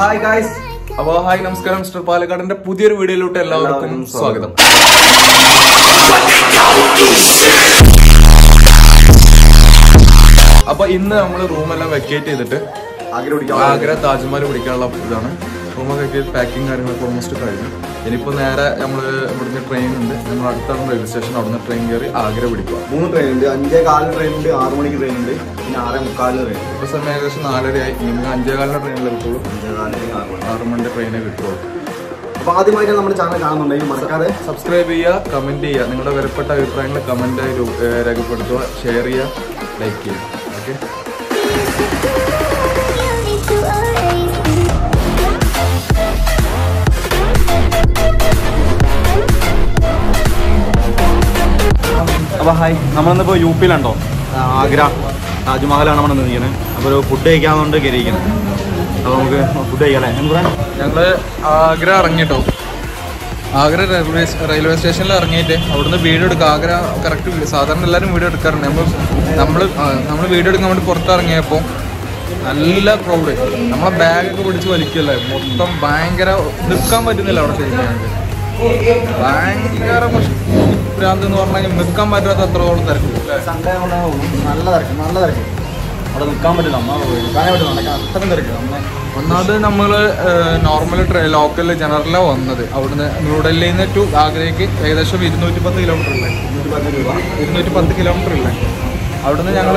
Hi guys അപ്പൊ hi നമസ്കാരം. Mister പാലക്കാടിന്റെ പുതിയൊരു വീഡിയോയിലോട്ട് എല്ലാവർക്കും സ്വാഗതം. അപ്പൊ ഇന്ന് നമ്മൾ റൂമെല്ലാം വെക്കേറ്റ് ചെയ്തിട്ട് ആഗ്ര താജ്മഹൽ പിടിക്കാനുള്ള ഇതാണ്. റൂമൊക്കെ പാക്കിംഗ് കാര്യങ്ങളൊക്കെ ഓൾമോസ്റ്റ് കഴിഞ്ഞു. ഇനിയിപ്പോ നേരെ നമ്മൾ ഇവിടുന്ന് ട്രെയിൻ ഉണ്ട്. നമ്മൾ അടുത്താണ് റെയിൽവേ സ്റ്റേഷൻ അവിടുന്ന് ട്രെയിൻ കയറി ആഗ്ര പിടിക്കുക. മൂന്ന് ട്രെയിൻ ഉണ്ട്. അഞ്ചേ കാലിന് ട്രെയിൻ ഉണ്ട്. ആറ് മണിക്ക് ട്രെയിൻ ഉണ്ട്. പിന്നെ ആറേ മുക്കാലിന് ട്രെയിൻ ഉണ്ട്. ഇപ്പൊ സമയം ഏകദേശം നാലരയായി. നിങ്ങൾക്ക് അഞ്ചേകാലിന്റെ ട്രെയിനിൽ കിട്ടുള്ളൂ അഞ്ചേ കാലിന് ആറ് മണി ട്രെയിനെ കിട്ടുള്ളൂ അപ്പൊ ആദ്യമായിട്ട് നമ്മുടെ ചാനൽ കാണുന്നുണ്ടെങ്കിൽ മറക്കാതെ സബ്സ്ക്രൈബ് ചെയ്യുക കമന്റ് ചെയ്യുക. നിങ്ങളുടെ വിലപ്പെട്ട അഭിപ്രായങ്ങൾ കമന്റായി രേഖപ്പെടുത്തുക ഷെയർ ചെയ്യുക ലൈക്ക് ചെയ്യുക. ഓക്കെ അപ്പോൾ ഹായ് നമ്മളിന്നിപ്പോൾ യു പിയിലുണ്ടോ ആഗ്ര താജ്മഹലാണ് നമ്മൾ നിൽക്കുന്നത് അപ്പോൾ ഒരു ഫുഡ് കഴിക്കാന്നുകൊണ്ട് കയറിയിരിക്കുന്നത് അപ്പോൾ നമുക്ക് ഫുഡ് കഴിക്കാം അല്ലേ? എന്ന് ഞങ്ങൾ ആഗ്ര ഇറങ്ങിട്ടോ. ആഗ്ര റെയിൽവേ റെയിൽവേ സ്റ്റേഷനിൽ ഇറങ്ങിയിട്ട് അവിടുന്ന് വീഡിയോ എടുക്കുക ആഗ്ര കറക്റ്റ് സാധാരണ എല്ലാവരും വീഡിയോ എടുക്കാറുണ്ട്. നമ്മൾ നമ്മൾ നമ്മൾ വീഡിയോ എടുക്കാൻ വേണ്ടി പുറത്തിറങ്ങിയപ്പോൾ നല്ല ക്രൗഡ് നമ്മളെ ബാഗൊക്കെ പിടിച്ച് വലിക്കല്ലേ മൊത്തം ഭയങ്കര നിൽക്കാൻ പറ്റുന്നില്ല അവിടെ ശരിക്കും. ഭയങ്കര ഭയങ്കര ഭ്രാന്ത് എന്ന് പറഞ്ഞാൽ നിൽക്കാൻ പറ്റാത്ത അത്രത്തോളം തിരക്കും സൺഡേ നല്ല തിരക്ക് നല്ല തിരക്ക്. അവിടെ നിൽക്കാൻ പറ്റില്ല നമ്മൾ നിൽക്കാനേ പറ്റില്ല നടക്കാൻ അത്രയും തിരക്ക്. ഒന്നാമത് നമ്മൾ നോർമൽ ട്രെ ലോക്കൽ ജനറലാണ് വന്നത്. അവിടുന്ന് ന്യൂഡൽഹിയിൽ നിന്ന് ടു ആഗ്രയ്ക്ക് ഏകദേശം ഇരുന്നൂറ്റി പത്ത് കിലോമീറ്റർ രൂപ. ഇരുന്നൂറ്റി പത്ത് കിലോമീറ്റർ ഇല്ലേ അവിടുന്ന് ഞങ്ങൾ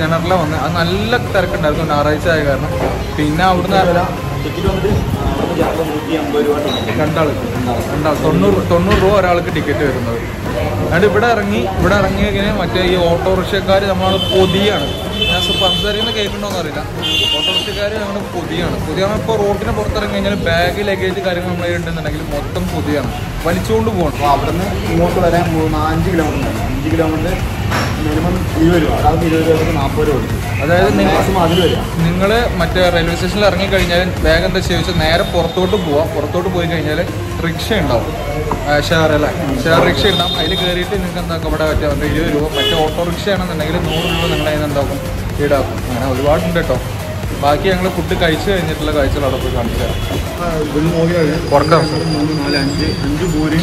ജനറലാണ് വന്നത് അത് നല്ല തിരക്കുണ്ടായിരുന്നു ഞായറാഴ്ച ആയ കാരണം. പിന്നെ അവിടുന്ന് ടിക്കറ്റ് വന്നിട്ട്? രണ്ടാൾ രണ്ടാൾ തൊണ്ണൂറ് തൊണ്ണൂറ് രൂപ ഒരാൾക്ക് ടിക്കറ്റ് വരുന്നത്. എന്നിട്ട് ഇവിടെ ഇറങ്ങി ഇവിടെ ഇറങ്ങി കഴിഞ്ഞാൽ മറ്റേ ഈ ഓട്ടോറിക്ഷക്കാർ നമ്മളാണ് പൊതിയാണ്. ഞാൻ സംസാരിക്കുന്ന കേൾക്കണ്ടോന്ന് അറിയില്ല. ഓട്ടോറിക്ഷക്കാർ നമ്മൾ പൊതിയാണ്. പൊതിയാണ് ഇപ്പോൾ റോഡിന് പുറത്തിറങ്ങി കഴിഞ്ഞാൽ ബാഗ് ലഗേജ് കാര്യങ്ങൾ നമ്മൾ ഉണ്ടെന്നുണ്ടെങ്കിൽ മൊത്തം പൊതിയാണ്. വലിച്ചുകൊണ്ട് പോകണം. അപ്പോൾ അവിടുന്ന് ഇങ്ങോട്ട് വരാൻ അഞ്ച് കിലോമീറ്റർ അഞ്ച് കിലോമീറ്റർ മിനിമം ഇരുപത് രൂപ ഒരാൾക്ക് ഇരുപത് രൂപ നാൽപ്പത് രൂപ കൊടുക്കും. അതായത് നിങ്ങൾ മാക്സിമം അതിൽ വരിക. നിങ്ങൾ മറ്റേ റെയിൽവേ സ്റ്റേഷനിൽ ഇറങ്ങിക്കഴിഞ്ഞാൽ വേഗം എന്താ ചോദിച്ചാൽ നേരെ പുറത്തോട്ട് പോവാം. പുറത്തോട്ട് പോയി കഴിഞ്ഞാൽ റിക്ഷ ഉണ്ടാവും. ഷെയർ അല്ലേ? ഷെയർ റിക്ഷ ഉണ്ടാവും. അതിൽ കയറിയിട്ട് നിങ്ങൾക്ക് എന്താക്കും ഇവിടെ മറ്റേ ഇരുപത് രൂപ. മറ്റേ ഓട്ടോ ഓട്ടോറിക്ഷ ആണെന്നുണ്ടെങ്കിൽ നൂറ് രൂപ നിങ്ങൾ അതിന് എന്താക്കും ഈടാക്കും. അങ്ങനെ ഒരുപാടുണ്ട് കേട്ടോ. ബാക്കി ഞങ്ങൾ ഫുഡ് കഴിച്ചു കഴിഞ്ഞിട്ടുള്ള കാഴ്ചകൾ അവിടെ പോയി കാണിച്ചു തരാം. മൂന്ന് നാല് അഞ്ച്. അഞ്ച് പൂരി.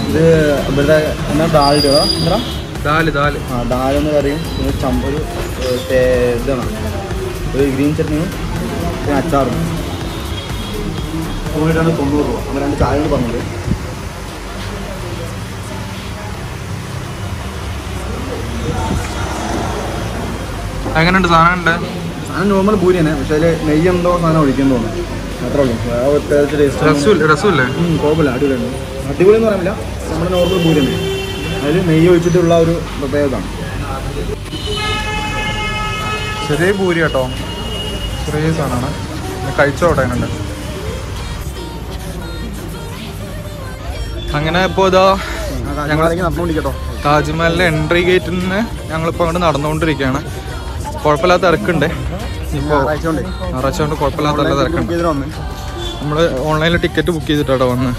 അത് ഇവരുടെ എന്നാ രൂപ എന്താ ദാൽ ദാൽ. ആ ഡാലെന്ന് കറിയും പിന്നെ ചമ്പ ഒരു ഇതാണ്. ഒരു ഗ്രീൻ ചട്നിയും പിന്നെ അച്ചാറും. പോയിട്ടാണ് തൊണ്ണൂറ് രൂപ. അങ്ങനെ രണ്ട് ചായ കൊണ്ട് പറഞ്ഞത് എങ്ങനെയുണ്ട് സാധനം ഉണ്ട് സാധനം നോർമൽ പൂരിയാണ്. പക്ഷെ പക്ഷേ അതിൽ നെയ്യ് എന്തോ സാധനം ഒഴിക്കാൻ തോന്നുന്നു. അത്രേ ഉള്ളൂ. പ്രത്യേകിച്ച് ടേസ്റ്റ് കുഴപ്പമില്ല. അടിപൊളിയാണ്. അടിപൊളി എന്ന് പറയാനില്ല നമ്മുടെ നോർമൽ പൂരിയാണ്. തന്നെ അതിൽ നെയ്യ് ഒഴിച്ചിട്ടുള്ള ഒരു പ്രത്യേകതയാണ്. ചെറിയ പൂരി കേട്ടോ. ചെറിയ സാധനമാണ്. കഴിച്ചോട്ടെ അതിനുണ്ട് അങ്ങനെ ഇപ്പോൾ ഇതാ ഞങ്ങൾ നടന്നുകൊണ്ടിരിക്കട്ടോ താജ്മഹലിന്റെ എൻട്രി ഗേറ്റിൽ നിന്ന് ഞങ്ങളിപ്പോൾ അങ്ങോട്ട് നടന്നുകൊണ്ടിരിക്കുകയാണ്. കുഴപ്പമില്ലാത്ത തിരക്കുണ്ട്. ഇപ്പോൾ ഞായറാഴ്ച കൊണ്ടേ കുഴപ്പമില്ലാത്ത നല്ല തിരക്കുണ്ട്. നമ്മൾ ഓൺലൈനിൽ ടിക്കറ്റ് ബുക്ക് ചെയ്തിട്ടാട്ടോ വന്ന്.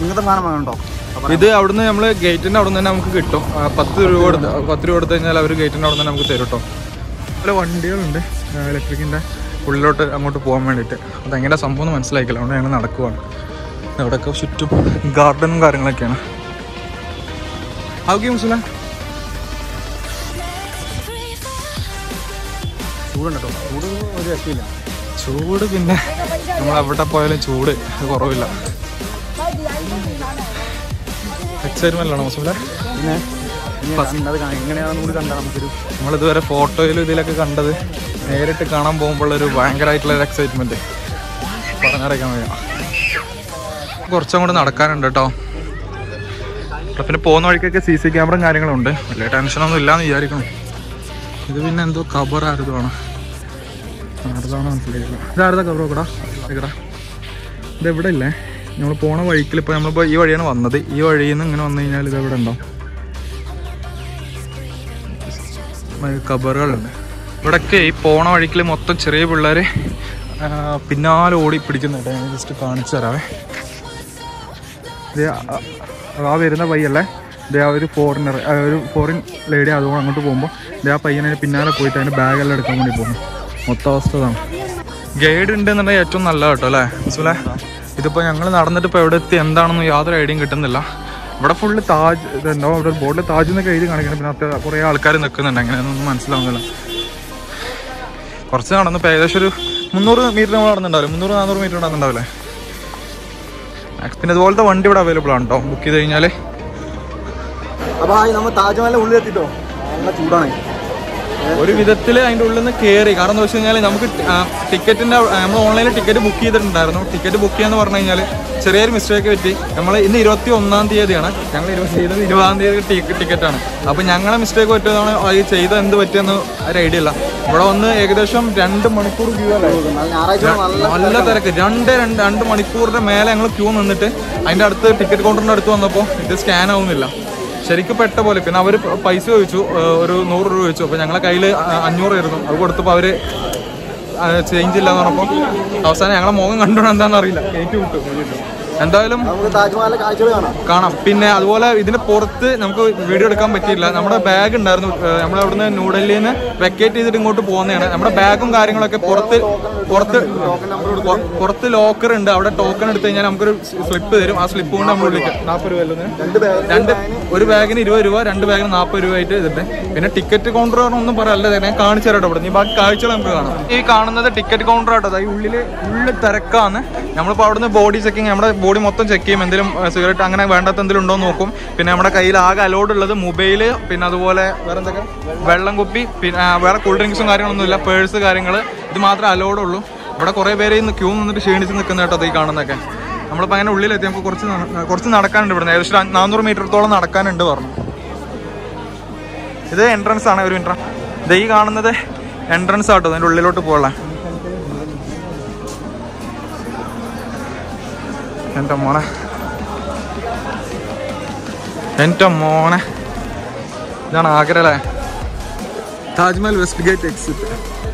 ഇങ്ങനത്തെ സാധനം വാങ്ങണ്ടോ? ഇത് അവിടുന്ന് നമ്മൾ ഗേറ്റിന്റെ അവിടെ തന്നെ നമുക്ക് കിട്ടും. പത്ത് രൂപ കൊടുത്ത് പത്ത് രൂപ കൊടുത്തു കഴിഞ്ഞാൽ അവർ ഗേറ്റിന്റെ അവിടെ തന്നെ നമുക്ക് തരും കേട്ടോ പല വണ്ടികളുണ്ട്. ഇലക്ട്രിക്കിന്റെ ഉള്ളിലോട്ട് അങ്ങോട്ട് പോകാൻ വേണ്ടിയിട്ട്. അതെങ്ങനെ സംഭവം എന്ന് മനസ്സിലാക്കില്ല അതുകൊണ്ട് ഞങ്ങൾ നടക്കുവാണ്. അവിടെയൊക്കെ ചുറ്റും ഗാർഡനും കാര്യങ്ങളൊക്കെയാണ്. ആവുകയും മുസ്ലാം ചൂടുണ്ട് കേട്ടോ ചൂട് ഒരു രക്ഷയില്ല. ചൂട് പിന്നെ. നമ്മൾ അവിടെ പോയാലും ചൂട്. കുറവില്ല. എക്സൈറ്റ്മെന്റ് ആണോ മുസ്ലിം പിന്നെ ഇനി കണ്ടത് കാ- എങ്ങനെയാണെന്ന് കൂടി കണ്ടാൽ നമുക്കൊരു നമ്മളിതുവരെ ഫോട്ടോയിലും ഇതിലൊക്കെ കണ്ടത് നേരിട്ട് കാണാൻ പോകുമ്പോഴൊരു ഭയങ്കരമായിട്ടുള്ള ഒരു എക്സൈറ്റ്മെന്റ് പറഞ്ഞറിയിക്കാൻ വയ്യ. കുറച്ചും കൂടെ നടക്കാനുണ്ട് കേട്ടോ. പിന്നെ പോകുന്ന വഴിക്കൊക്കെ സി സി ക്യാമറയും കാര്യങ്ങളുണ്ട് വലിയ ടെൻഷനൊന്നും ഇല്ലാന്ന് വിചാരിക്കണം ഇത് പിന്നെ എന്തോ കബർ ആരതാണ് ആരതാണോ മനസ്സിലായില്ല ഇതാരതാ കബർ നോക്കടാ? നോക്കടാ ഇത് എവിടെ ഇല്ലേ നമ്മൾ പോണ വഴിക്കിൽ ഇപ്പോൾ നമ്മളിപ്പോൾ ഈ വഴിയാണ് വന്നത്. ഈ വഴിയിൽ നിന്ന് ഇങ്ങനെ വന്നു കഴിഞ്ഞാൽ ഇത് എവിടെ ഉണ്ടാവും കബറുകളുണ്ട്. ഇവിടൊക്കെ ഈ പോണ വഴിക്കിൽ മൊത്തം ചെറിയ പിള്ളേർ പിന്നാലെ ഓടി പിടിക്കുന്നുണ്ട്. ഞാൻ ജസ്റ്റ് കാണിച്ചു തരാവേ. ആ- വരുന്ന പയ്യല്ലേ? ഇതേ ആ ഒരു ഫോറിനർ ഒരു ഫോറിൻ ലേഡി അതുകൊണ്ട് അങ്ങോട്ട് പോകുമ്പോൾ ഇതേ ആ പയ്യനെ പിന്നാലെ പോയിട്ട് അതിന്റെ ബാഗെല്ലാം എടുക്കാൻ വേണ്ടി പോകുന്നു. മൊത്തം അവസ്ഥ ഗൈഡ് ഉണ്ട് എന്നുണ്ടെങ്കിൽ ഏറ്റവും നല്ല കേട്ടോ അല്ലേ? മനസ്സിലെ ഇതിപ്പോൾ ഞങ്ങൾ നടന്നിട്ട് ഇപ്പോൾ എവിടെ എത്തി എന്താണെന്ന് യാതൊരു ഐഡിയയും കിട്ടുന്നില്ല. ഇവിടെ ഫുള്ള് താജ് ഇതെന്തോ ഇവിടെ ബോർഡിൽ താജ് എന്നൊക്കെ എഴുതി കാണിക്കണം. പിന്നെ അത്ര കുറേ ആൾക്കാർ നിൽക്കുന്നുണ്ട്. അങ്ങനെയൊന്നും മനസ്സിലാവുന്നില്ല. കുറച്ച് നടന്നപ്പോൾ ഏകദേശം ഒരു മുന്നൂറ് മീറ്റർ നമ്മൾ നടന്നിട്ടുണ്ടാവില്ല? മുന്നൂറ് നാനൂറ് മീറ്റർ നടന്നിട്ടുണ്ടാവില്ലേ? പിന്നെ ഇതുപോലത്തെ വണ്ടി ഇവിടെ അവൈലബിൾ ആണ് കേട്ടോ ബുക്ക് ചെയ്ത് കഴിഞ്ഞാൽ അപ്പോൾ നമ്മൾ താജ്മഹലിന്റെ ഉള്ളിൽ നല്ല ചൂടാണ്. ഒരു വിധത്തിൽ അതിന്റെ ഉള്ളിൽ നിന്ന് കയറി കാരണം എന്താ വെച്ച് കഴിഞ്ഞാൽ നമുക്ക് ടിക്കറ്റിന്റെ നമ്മൾ ഓൺലൈനിൽ ടിക്കറ്റ് ബുക്ക് ചെയ്തിട്ടുണ്ടായിരുന്നു. ടിക്കറ്റ് ബുക്ക് ചെയ്യാന്ന് പറഞ്ഞു കഴിഞ്ഞാൽ ചെറിയൊരു മിസ്റ്റേക്ക് പറ്റി. നമ്മൾ ഇന്ന് ഇരുപത്തി ഒന്നാം തീയതിയാണ്. ഞങ്ങൾ ഇരുപത്തി ഇരുപതാം തീയതി ടിക്കറ്റാണ്. അപ്പോൾ ഞങ്ങളെ മിസ്റ്റേക്ക് പറ്റിയതാണ് അത് ചെയ്ത എന്ത് പറ്റിയെന്ന് ഒരു ഐഡിയ ഇല്ല. ഇവിടെ വന്ന് ഏകദേശം രണ്ട് മണിക്കൂർ ക്യൂ നല്ല തിരക്ക്. രണ്ട് രണ്ട് രണ്ട് മണിക്കൂറിന്റെ മേലെ ഞങ്ങൾ ക്യൂ നിന്നിട്ട് അതിന്റെ അടുത്ത് ടിക്കറ്റ് കൗണ്ടറിന്റെ അടുത്ത് വന്നപ്പോൾ ഇത് സ്കാൻ ആവുന്നില്ല. ശരിക്കും പെട്ട പോലെ. പിന്നെ അവർ പൈസ ചോദിച്ചു. ഒരു നൂറ് രൂപ ചോദിച്ചു. അപ്പോൾ ഞങ്ങളെ കയ്യിൽ അഞ്ഞൂറായിരുന്നു അത് കൊടുത്തപ്പോൾ അവർ ചേഞ്ച് ഇല്ല എന്ന് പറഞ്ഞപ്പോൾ അവസാനം ഞങ്ങളെ മുഖം കണ്ടോണം എന്താണെന്ന് അറിയില്ല. കയറ്റി വിട്ടു. എന്തായാലും നമുക്ക് താജ്മഹലിലെ കാഴ്ചകൾ കാണാം. കാണാം. പിന്നെ അതുപോലെ ഇതിന്റെ പുറത്ത് നമുക്ക് വീഡിയോ എടുക്കാൻ പറ്റിയില്ല. നമ്മുടെ ബാഗ് ഉണ്ടായിരുന്നു. നമ്മൾ അവിടുന്ന് ന്യൂഡൽഹിയിൽ നിന്ന് വെക്കേറ്റ് ചെയ്തിട്ട് ഇങ്ങോട്ട് പോകുന്നതാണ്. നമ്മുടെ ബാഗും കാര്യങ്ങളൊക്കെ പുറത്ത് പുറത്ത് പുറ- പുറത്ത് ലോക്കർ ഉണ്ട്. അവിടെ ടോക്കൺ എടുത്തു കഴിഞ്ഞാൽ നമുക്കൊരു സ്ലിപ്പ് തരും. ആ സ്ലിപ്പ് കൊണ്ട് നമ്മൾ വിളിക്കാം. നാൽപ്പത് രൂപ രണ്ട് ഒരു ബാഗിന് ഇരുപത് രൂപ രണ്ട് ബാഗിന് നാൽപ്പത് രൂപ ആയിട്ട് ഇതിട്ട് പിന്നെ ടിക്കറ്റ് കൗണ്ടർ ഒന്നും പറയല്ല. ഞാൻ കാണിച്ചു തരാം ഇവിടെ. നീ ബാക്കി കാഴ്ചകൾ നമുക്ക് കാണാം. ഈ കാണുന്നത് ടിക്കറ്റ് കൗണ്ടർ ആട്ടോ. ഈ ഉള്ളിൽ ഉള്ളിൽ തിരക്കാണ്. നമ്മളിപ്പോൾ അവിടുന്ന് ബോഡി ചെക്കിങ് നമ്മുടെ ബോഡി മൊത്തം ചെക്ക് ചെയ്യും എന്തെങ്കിലും സിഗരറ്റ് അങ്ങനെ വേണ്ടാത്ത എന്തെങ്കിലും ഉണ്ടോ എന്ന് നോക്കും. പിന്നെ നമ്മുടെ കയ്യിൽ ആകെ അലോഡ് ഉള്ളത് മൊബൈൽ പിന്നെ അതുപോലെ വേറെ എന്തൊക്കെ വെള്ളം കുപ്പി പിന്നെ വേറെ കൂൾ ഡ്രിങ്ക്സും കാര്യങ്ങളൊന്നും ഇല്ല പേഴ്സ് കാര്യങ്ങൾ ഇത് മാത്രമേ അലോഡ് ഉള്ളൂ. ഇവിടെ കുറേ പേര് ഇന്ന് ക്യൂ നിന്നിട്ട് ക്ഷീണിച്ച് നിൽക്കുന്ന കേട്ടോ ഈ കാണുന്നൊക്കെ നമ്മളിപ്പോൾ അങ്ങനെ ഉള്ളിലെത്തി നമുക്ക് കുറച്ച് കുറച്ച് നടക്കാനുണ്ട് ഇവിടുന്ന്. ഏകദേശം നാനൂറ് മീറ്ററത്തോളം നടക്കാനുണ്ട് പറഞ്ഞു. ഇത് എൻട്രൻസ് ആണ് ഒരു മിനിറ്റ് ഇത് ഈ കാണുന്നത് എൻട്രൻസ് ആട്ടോ അതിന്റെ ഉള്ളിലോട്ട് പോകാനുള്ള. എന്റെ മോനെ. എന്റെ മോനെ. ഇതാണ് ആഗ്ര അല്ലേ? താജ്മഹൽ വെസ്റ്റ് ഗേറ്റ് എക്സിറ്റ്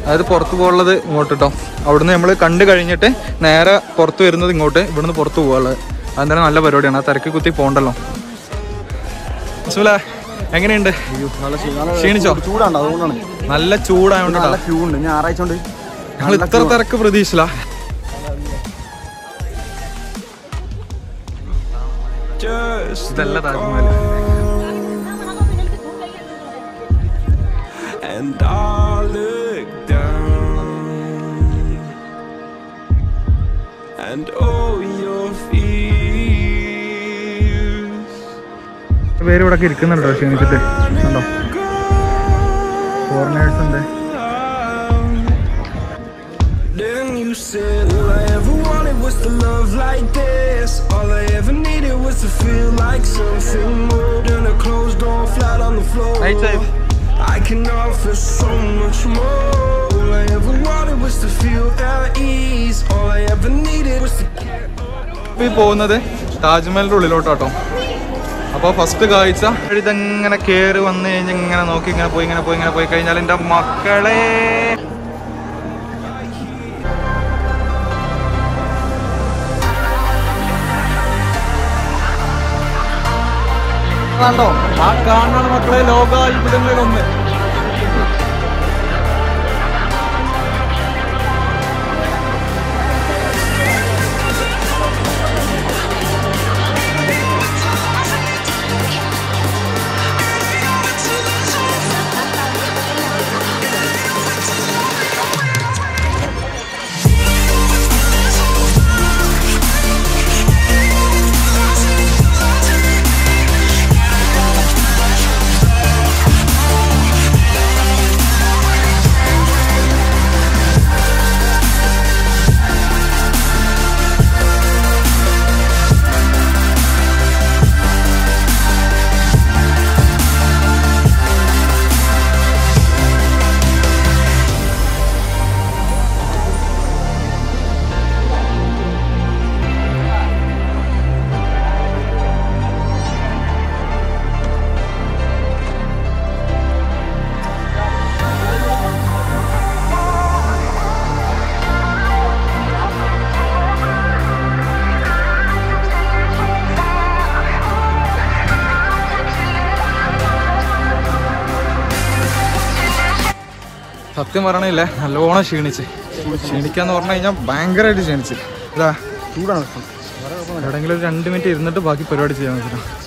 അതായത് പുറത്ത് പോകുള്ളത് ഇങ്ങോട്ട് കേട്ടോ അവിടുന്ന് നമ്മൾ കണ്ടു കഴിഞ്ഞിട്ട് നേരെ പുറത്ത് വരുന്നത് ഇങ്ങോട്ട് ഇവിടുന്ന് പുറത്ത് പോകാനുള്ളത്. അതെന്തായാലും നല്ല പരിപാടിയാണ്. ആ തിരക്ക് കുത്തി പോകണ്ടല്ലോ. സുല എങ്ങനെയുണ്ട്? ക്ഷീണിച്ചോ? ചൂടാണ് നല്ല ചൂടായോണ്ട് ഞങ്ങൾ ഇത്ര തിരക്ക് പ്രതീക്ഷിച്ചില്ല. ഇതല്ല Taj Mahal and I look down. And all your fears. പേര് ഇവിടെ ഇരിക്കുന്നുണ്ടോ ക്ഷീണിച്ചിട്ട് കണ്ടോ ഫോറിനേഴ്സ് ഉണ്ട്. You said, All I ever wanted was to love like this. All I ever needed was to feel like something more than a closed door flat on the floor. I, can offer so much more. All I ever wanted was to feel at ease. All I ever needed was to care പോകുന്നത് താജ്മഹലിന്റെ ഉള്ളിലോട്ടാട്ടോ അപ്പോൾ first കാഴ്ച ഇതെങ്ങനെ കേറി വന്നു കഴിഞ്ഞ് ഇങ്ങനെ നോക്കി ഇങ്ങനെ പോയി ഇങ്ങനെ പോയി ഇങ്ങനെ പോയി കഴിഞ്ഞാൽ എന്റെ മക്കളെ കണ്ടോ? ആ കാണാണ് മക്കളെ ലോകാത്ഭുതങ്ങളിൽ ഒന്ന് സത്യം പറയണില്ലേ നല്ലോണം ക്ഷീണിച്ച്. ക്ഷീണിക്കാന്ന് പറഞ്ഞു കഴിഞ്ഞാൽ ഭയങ്കരമായിട്ട് ക്ഷീണിച്ച്. ഇതാ ചൂടാണ്. എവിടെയെങ്കിലും ഒരു രണ്ട് മിനിറ്റ് ഇരുന്നിട്ട് ബാക്കി പരിപാടി ചെയ്യാൻ പറ്റില്ല